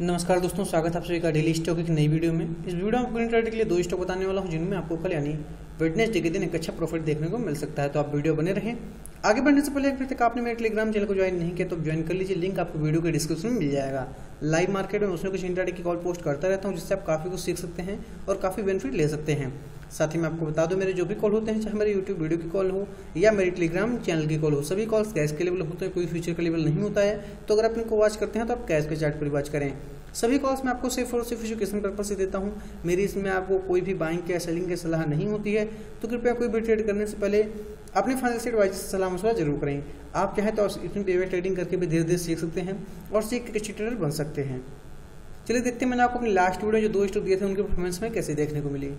नमस्कार दोस्तों, स्वागत है आप सभी का डेली स्टॉक एक नई वीडियो में। इस वीडियो में आपको के लिए दो स्टॉक बताने वाला हूँ, जिनमें आपको कल यानी वेडनेसडे के दिन एक अच्छा प्रॉफिट देखने को मिल सकता है। तो आप वीडियो बने रहें। आगे बढ़ने से पहले अभी तक आपने मेरे टेलीग्राम चैनल को ज्वाइन नहीं किया तो ज्वाइन कर लीजिए। लिंक आपको वीडियो के डिस्क्रिप्शन में मिल जाएगा। लाइव मार्केट में उसमें कुछ इंटरडे की कॉल पोस्ट करता रहता हूँ, जिससे आप काफ़ी कुछ सीख सकते हैं और काफ़ी बेनिफिट ले सकते हैं। साथ ही मैं आपको बता दूँ, मेरे जो भी कॉल होते हैं, चाहे मेरे यूट्यूब वीडियो की कॉल हो या मेरे टेलीग्राम चैनल की कॉल हो, सभी कॉल्स कैश के लेवल होते हैं, कोई फ्यूचर के लेवल नहीं होता है। तो अगर आप इनको वॉच करते हैं तो आप कैश के चार्ट पर वॉच करें। सभी कॉल्स मैं आपको सिर्फ़ और सिर्फ़ एजुकेशन पर्पज से देता हूँ। मेरी इसमें आपको कोई भी बाइंग या सेलिंग की सलाह नहीं होती है। तो कृपया कोई भी ट्रेड करने से पहले अपने फाइनेंशियल एडवाइजर से सलाह मशवरा ज़रूर करें। आप चाहें तो इसमें डेवे ट्रेडिंग करके भी धीरे धीरे सीख सकते हैं और सीख के ट्रेडर बन सकते हैं। चलिए देखते हैं मैंने आपको अपनी लास्ट वीडियो जो दो स्टॉक दिए थे उनके परफॉर्मेंस में कैसे देखने को मिली।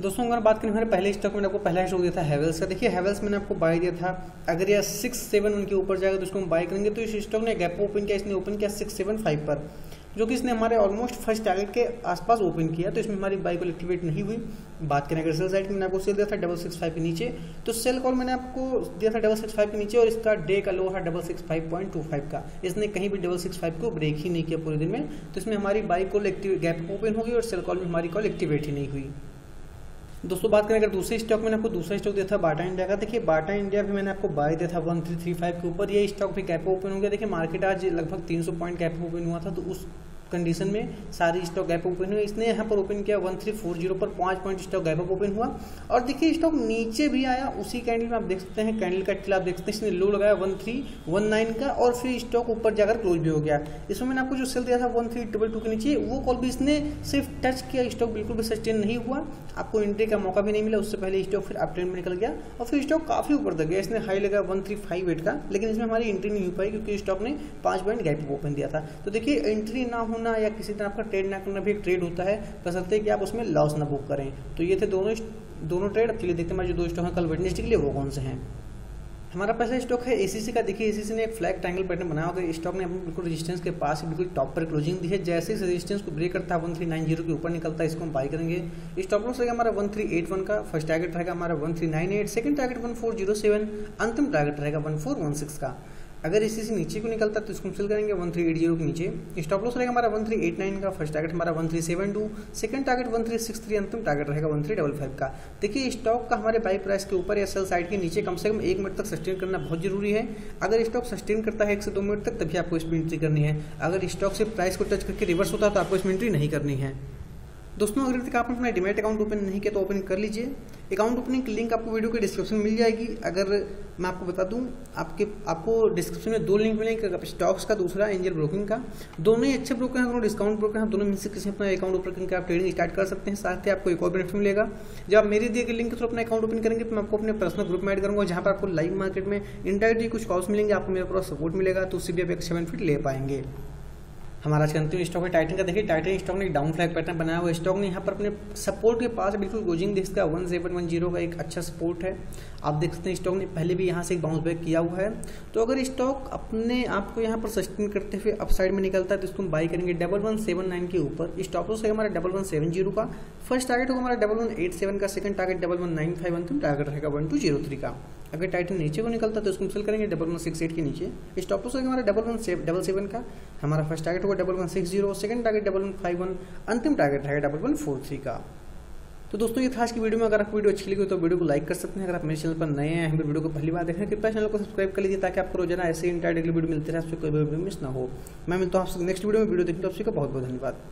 दोस्तों, अगर बात करें हमारे पहले स्टॉक मैंने आपको पहला स्टॉक दिया था हेवल्स का। देखिए हेवल्स मैंने आपको बाय दिया था। अगर यह सिक्स सेवन उनके ऊपर जाएगा तो उसको हम बाय करेंगे। तो इस स्टॉक ने गैप ओपन किया, इसने ओपन किया सिक्स सेवन फाइव पर। जो कि इसने हमारे ऑलमोस्ट फ़र्स्ट टारगेट के आसपास ओपन किया तो इसमें हमारी बाई को एक्टिवेट नहीं हुई। बात करें अगर सेल साइड की, मैंने आपको सेल दिया था डबल सिक्स फाइव के नीचे तो सेल कॉल मैंने आपको दिया था डबल सिक्स फाइव के नीचे और इसका डे का लो है double six five point two five का। इसने कहीं भी डबल सिक्स फाइव को ब्रेक ही नहीं किया पूरे दिन में तो इसमें हमारी buy call active gap open होगी और सेल कॉल में हमारी कॉल एक्टिवेट ही नहीं हुई। दोस्तों, बात करें अगर दूसरे स्टॉक मैंने आपको दूसरा स्टॉक दिया था बाटा इंडिया का, देखिए बाटा इंडिया भी मैंने आपको बाय दिया था वन थ्री थ्री फाइव के ऊपर। ये स्टॉक भी कैप ओपन हो गया। देखिए मार्केट आज लगभग तीन सौ पॉइंट कैप ओपन हुआ था तो उस कंडीशन में सारी स्टॉक गैप ओपन हुई। इसने यहाँ पर ओपन किया वन थ्री फोर ज़ीरो पर पाँच पॉइंट स्टॉक गैप ओपन हुआ। और देखिए स्टॉक नीचे भी आया, उसी कैंडल में आप देख सकते हैं कैंडल का टिल आप देख सकते हैं, इसने लो लगाया वन थ्री वन नाइन का और फिर स्टॉक ऊपर जाकर क्लोज भी हो गया। इसमें मैंने आपको जो सेल दिया था वन के नीचे, वो कॉल भी इसने सिर्फ़ टच किया स्टॉक बिल्कुल भी सस्टेन नहीं हुआ। आपको एंट्री का मौका भी नहीं मिला, उससे पहले स्टॉक फिर अप ट्रेंड में निकल गया और फिर स्टॉक काफ़ी ऊपर तक गया। इसने हाई लगा वन का, लेकिन इसमें हमारी एंट्री नहीं हो पाई क्योंकि स्टॉक ने पाँच पॉइंट गैप ओपन दिया था। तो देखिए एंट्री ना या किसी तरह आपका ट्रेड ना करना भी एक ट्रेड होता है बसलते कि आप उसमें लॉस ना बुक करें। तो ये थे दोनों दोनों ट्रेड चलिए देखते हैं जो दो स्टॉक हैं, कल वेडनेसडे के लिए वो कौन से हैं? हमारा पहला स्टॉक है एसीसी का, देखिए एसीसी ने एक फ्लैग ट्रायंगल पैटर्न बनाया होगा। स्टॉक ने अपने बिल्कुल रेजिस्टेंस के पास बिल्कुल टॉप पर क्लोजिंग दी है। जैसे इस रेजिस्टेंस को ब्रेक करता है वन थ्री नाइन ज़ीरो के ऊपर निकलता है, इसको हम बाई करेंगे। स्टॉप लॉस रहेगा हमारा वन थ्री एट वन का फ़र्स्ट टारगेट रहेगा हमारा one three nine eight second target one four zero seven अंतिम टारगेट रहेगा वन फोर वन सिक्स का। अगर इसी से नीचे को निकलता है तो इसको सेल करेंगे वन थ्री एट ज़ीरो के नीचे। स्टॉप लॉस रहेगा हमारा वन थ्री एट नाइन का फ़र्स्ट टारगेट हमारा one three seven two second target one three six three अंतिम टारगेट रहेगा वन थ्री डबल फाइव का। देखिए स्टॉक का हमारे बाई प्राइस के ऊपर या सेल साइड के नीचे कम से कम एक मिनट तक सस्टेन करना बहुत ज़रूरी है। अगर स्टॉक सस्टेन करता है एक से दो मिनट तक, तभी आपको इसमें एंट्री करनी है। अगर स्टॉक से प्राइस को टच करके रिवर्स होता है तो आपको इसमें एंट्री नहीं करनी है। दोस्तों, अगर तक आपने अपना डिमेट अकाउंट ओपन नहीं किया तो ओपन कर लीजिए। अकाउंट ओपनिंग की लिंक आपको वीडियो के डिस्क्रिप्शन में मिल जाएगी। अगर मैं आपको बता दूँ, आपके, आपको डिस्क्रिप्शन में दो लिंक मिलेंगे स्टॉक्स का, दूसरा एंजल ब्रोकिंग का। दोनों ही अच्छे ब्रोकर हैं, दोनों डिस्काउंट ब्रोकर हैं। दोनों में से किसी अपना अकाउंट ओपन करके आप ट्रेडिंग स्टार्ट कर सकते हैं। साथ ही आपको एक और बेनिफिट मिलेगा। जब आप मेरे दिए गए लिंक के थ्रू अपना अकाउंट ओपन करेंगे तो मैं आपको अपने पर्सनल ग्रुप में एड करूँगा, जहाँ पर आपको लाइव मार्केट में इंडायरेक्टली कुछ कॉल्स मिलेंगे, आपको मेरा पूरा सपोर्ट मिलेगा तो उससे भी आप एक सेवन फिट ले पाएँगे। हमारा आज अंतिम स्टॉक है। टाइटन का देखिए टाइटन स्टॉक ने एक डाउन फ्लैग पैटर्न बनाया। हुआ स्टॉक ने यहाँ पर अपने सपोर्ट के पास बिल्कुल गोजिंग दिखता वन सेवन वन ज़ीरो का एक अच्छा सपोर्ट है। आप देख सकते हैं स्टॉक ने पहले भी यहाँ से एक बाउंस बैक किया हुआ है। तो अगर स्टॉक अपने आप को यहाँ पर सस्टेन करते हुए अप साइड में निकलता है तो इसको हम बाई करेंगे डबल वन सेवन नाइन के ऊपर। स्टॉप लॉस है हमारा डबल वन सेवन ज़ीरो का। फ़र्स्ट टारगेट होगा हमारा डबल वन एट सेवन का second target double one nine five अंतिम टारगेट रहेगा वन टू ज़ीरो थ्री का। अगर टाइटन नीचे को निकलता तो इसको फिल करेंगे डबल वन सिक्स एट के नीचे। स्टॉप लॉस होगा हमारा डबल वन डबल सेवन का। हमारा फ़र्स्ट टारगेट होगा double one six zero second target double one five one अंतिम टारगेट रहेगा डबल वन फोर थ्री का। तो दोस्तों, ये था आज की वीडियो में। अगर आपको वीडियो अच्छी लगी तो वीडियो को लाइक कर सकते हैं। अगर आप मेरे चैनल पर नए हैं वीडियो को पहली बार देख हैं, कृपया चैनल को सब्सक्राइब कर लीजिए ताकि आपको रोज़ाना ऐसे इंटर डेली वीडियो मिलते रहे, आपसे कोई वीडियो मिस ना हो। मैं मिलता हूँ आपसे नेक्स्ट वीडियो में। वीडियो देखने तो आपसे बहुत बहुत धन्यवाद।